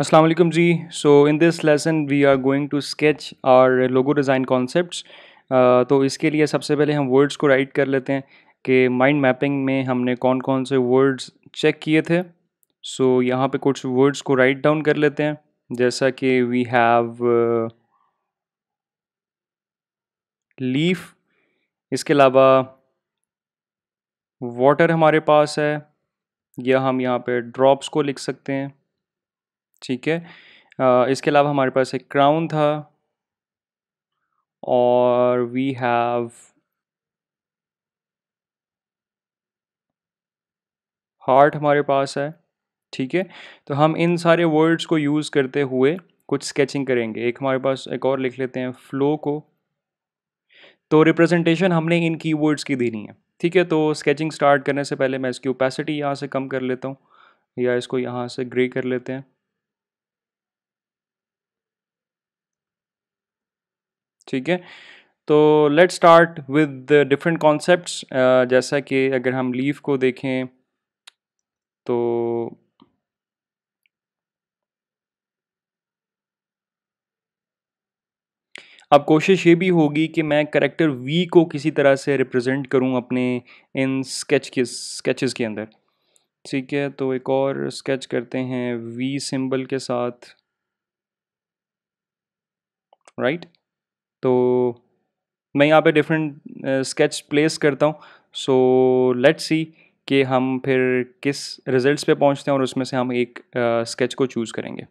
Ji. So in this lesson we are going to sketch our logo design concepts. Uh, तो इसके लिए सबसे पहले हम वर्ड्स को राइट कर लेते हैं कि माइंड मैपिंग में हमने कौन कौन से वर्ड्स चेक किए थे। सो so, यहाँ पे कुछ वर्ड्स को राइट डाउन कर लेते हैं। जैसा कि वी हैव लीफ इसके अलावा वाटर हमारे पास है। या हम यहाँ पे ड्रॉप्स को लिख सकते हैं। ठीक है। इसके अलावा हमारे पास एक क्राउन था। और वी हैव हार्ट हमारे पास है, ठीक है। तो हम इन सारे वर्ड्स को यूज़ करते हुए कुछ स्केचिंग करेंगे। एक हमारे पास एक और लिख लेते हैं फ्लो को। तो रिप्रेजेंटेशन हमने इन कीवर्ड्स की देनी है, ठीक है। तो स्केचिंग स्टार्ट करने से पहले मैं इसकी ओपेसिटी यहाँ से कम कर लेता हूँ या इसको यहाँ से ग्रे कर लेते हैं। ठीक है? तो let start with different concepts जैसा कि अगर हम लीव को देखें तो अब कोशिश ये भी होगी कि मैं करेक्टर वी को किसी तरह से रिप्रेजेंट करूँ अपने इन स्केच के स्केचेस के अंदर। ठीक है तो एक और स्केच करते हैं वी सिंबल के साथ। Right right? तो मैं यहाँ पे डिफरेंट स्केच प्लेस करता हूँ। सो लेट्स सी कि हम फिर किस रिजल्ट्स पे पहुँचते हैं और उसमें से हम एक स्केच uh, को चूज़ करेंगे।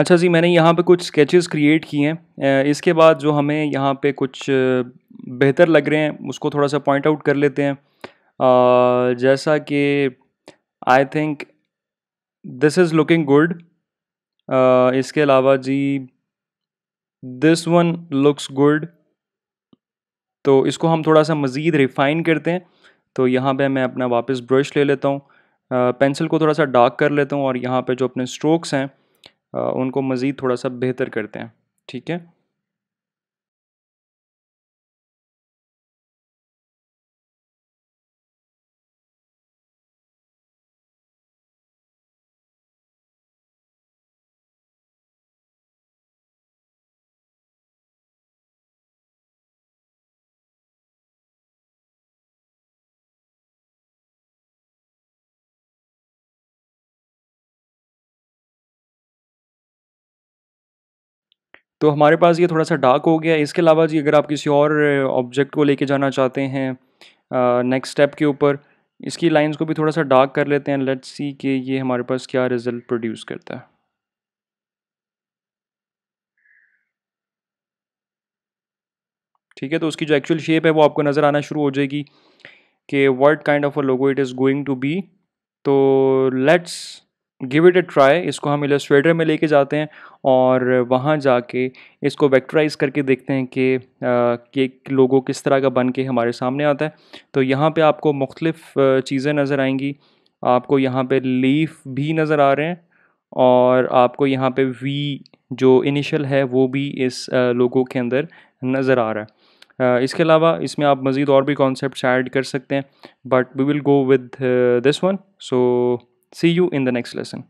अच्छा जी, मैंने यहाँ पे कुछ स्केचेस क्रिएट किए हैं। इसके बाद जो हमें यहाँ पे कुछ बेहतर लग रहे हैं, उसको थोड़ा सा पॉइंट आउट कर लेते हैं। जैसा कि I think this is looking good इसके अलावा जी दिस वन लुक्स गुड तो इसको हम थोड़ा सा मज़ीद रिफ़ाइन करते हैं। तो यहाँ पे मैं अपना वापस ब्रश ले लेता हूँ। पेंसिल को थोड़ा सा डार्क कर लेता हूँ और यहाँ पे जो अपने स्ट्रोक्स हैं उनको मज़ीद थोड़ा सा बेहतर करते हैं ठीक है? तो हमारे पास ये थोड़ा सा डार्क हो गया। इसके अलावा जी अगर आप किसी और ऑब्जेक्ट को लेके जाना चाहते हैं नेक्स्ट स्टेप के ऊपर, इसकी लाइंस को भी थोड़ा सा डार्क कर लेते हैं। लेट्स सी कि ये हमारे पास क्या रिज़ल्ट प्रोड्यूस करता है। ठीक है तो उसकी जो एक्चुअल शेप है वो आपको नज़र आना शुरू हो जाएगी कि word kind of a logo it is going to be तो let's give it a try इसको हम इलस्ट्रेटर में लेके जाते हैं और वहाँ जाके इसको वेक्टराइज करके देखते हैं कि कि लोगो किस तरह का बन के हमारे सामने आता है। तो यहाँ पे आपको मुख्तलिफ़ चीज़ें नज़र आएँगी। आपको यहाँ पे लीफ भी नज़र आ रहे हैं और आपको यहाँ पे वी जो इनिशियल है वो भी इस लोगो के अंदर नज़र आ रहा है। इसके अलावा इसमें आप मज़ीद और भी कॉन्सेप्ट ऐड कर सकते हैं but we will go with this one so See you in the next lesson.